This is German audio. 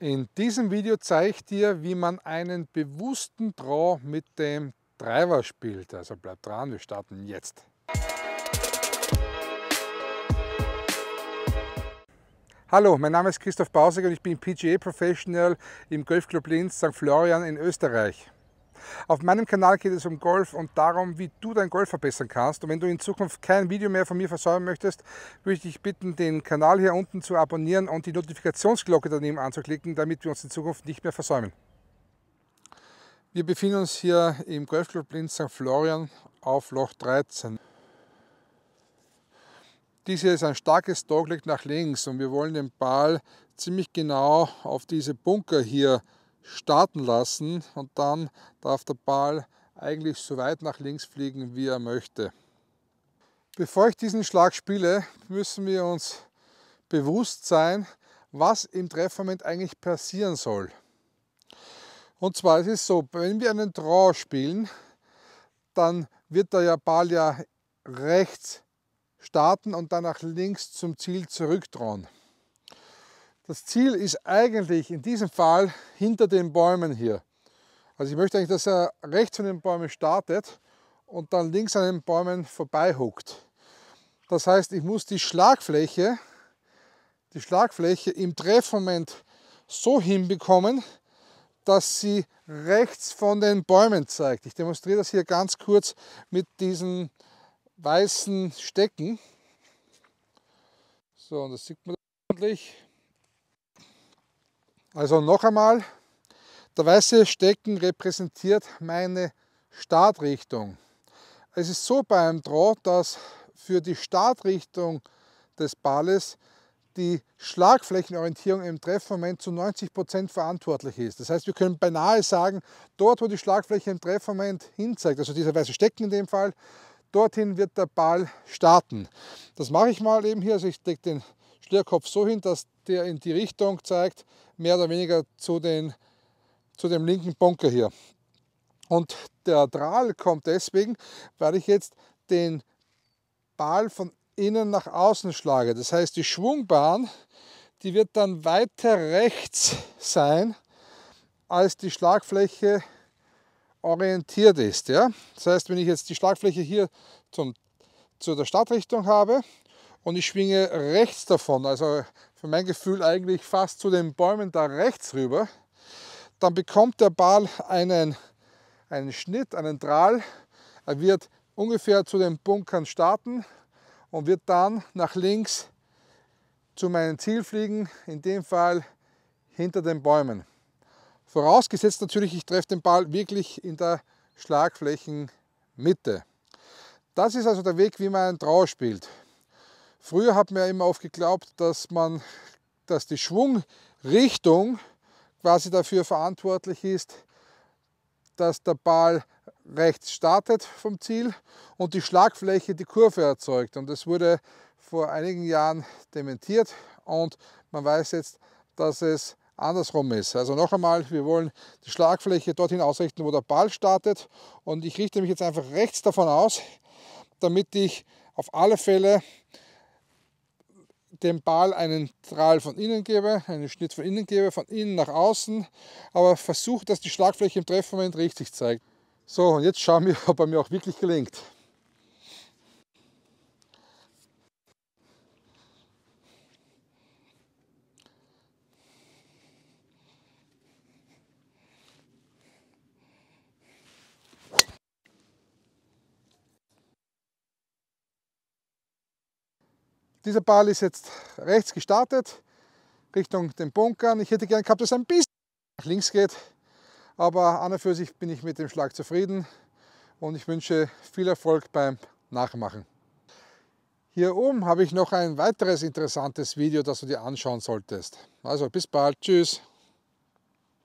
In diesem Video zeige ich dir, wie man einen bewussten Draw mit dem Driver spielt. Also bleib dran, wir starten jetzt. Hallo, mein Name ist Christoph Bausig und ich bin PGA Professional im Golfclub Linz St. Florian in Österreich. Auf meinem Kanal geht es um Golf und darum, wie du dein Golf verbessern kannst. Und wenn du in Zukunft kein Video mehr von mir versäumen möchtest, würde ich dich bitten, den Kanal hier unten zu abonnieren und die Notifikationsglocke daneben anzuklicken, damit wir uns in Zukunft nicht mehr versäumen. Wir befinden uns hier im Golfclub Linz St. Florian auf Loch 13. Dies hier ist ein starkes Dogleg nach links und wir wollen den Ball ziemlich genau auf diese Bunker hier starten lassen und dann darf der Ball eigentlich so weit nach links fliegen, wie er möchte. Bevor ich diesen Schlag spiele, müssen wir uns bewusst sein, was im Treffmoment eigentlich passieren soll. Und zwar es ist so, wenn wir einen Draw spielen, dann wird der Ball ja rechts starten und dann nach links zum Ziel zurückdrehen. Das Ziel ist eigentlich in diesem Fall hinter den Bäumen hier. Also ich möchte eigentlich, dass er rechts von den Bäumen startet und dann links an den Bäumen vorbei huckt. Das heißt, ich muss die Schlagfläche, die Schlagfläche im Treffmoment so hinbekommen, dass sie rechts von den Bäumen zeigt. Ich demonstriere das hier ganz kurz mit diesen weißen Stecken. So, und das sieht man ordentlich. Also noch einmal, der weiße Stecken repräsentiert meine Startrichtung. Es ist so beim Draw, dass für die Startrichtung des Balles die Schlagflächenorientierung im Treffmoment zu 90 Prozent verantwortlich ist. Das heißt, wir können beinahe sagen, dort wo die Schlagfläche im Treffmoment hinzeigt, also dieser weiße Stecken in dem Fall, dorthin wird der Ball starten. Das mache ich mal eben hier, also ich decke den Schlierkopf so hin, dass der in die Richtung zeigt, mehr oder weniger zu, den, zu dem linken Bunker hier. Und der Drahl kommt deswegen, weil ich jetzt den Ball von innen nach außen schlage. Das heißt, die Schwungbahn, die wird dann weiter rechts sein, als die Schlagfläche orientiert ist. Ja? Das heißt, wenn ich jetzt die Schlagfläche hier zum, zu der Startrichtung habe und ich schwinge rechts davon, also für mein Gefühl eigentlich fast zu den Bäumen da rechts rüber, dann bekommt der Ball einen, einen Schnitt, einen Drahl. Er wird ungefähr zu den Bunkern starten und wird dann nach links zu meinem Ziel fliegen, in dem Fall hinter den Bäumen. Vorausgesetzt natürlich, ich treffe den Ball wirklich in der Schlagflächenmitte. Das ist also der Weg, wie man einen Trau spielt. Früher hat man ja immer oft geglaubt, dass, man, dass die Schwungrichtung quasi dafür verantwortlich ist, dass der Ball rechts startet vom Ziel und die Schlagfläche die Kurve erzeugt. Und das wurde vor einigen Jahren dementiert und man weiß jetzt, dass es andersrum ist. Also noch einmal, wir wollen die Schlagfläche dorthin ausrichten, wo der Ball startet und ich richte mich jetzt einfach rechts davon aus, damit ich auf alle Fälle dem Ball einen Strahl von innen gebe, einen Schnitt von innen gebe, von innen nach außen, aber versuche, dass die Schlagfläche im Treffmoment richtig zeigt. So, und jetzt schauen wir, ob er mir auch wirklich gelingt. Dieser Ball ist jetzt rechts gestartet, Richtung den Bunkern. Ich hätte gern gehabt, dass er ein bisschen nach links geht, aber an und für sich bin ich mit dem Schlag zufrieden und ich wünsche viel Erfolg beim Nachmachen. Hier oben habe ich noch ein weiteres interessantes Video, das du dir anschauen solltest. Also bis bald, tschüss.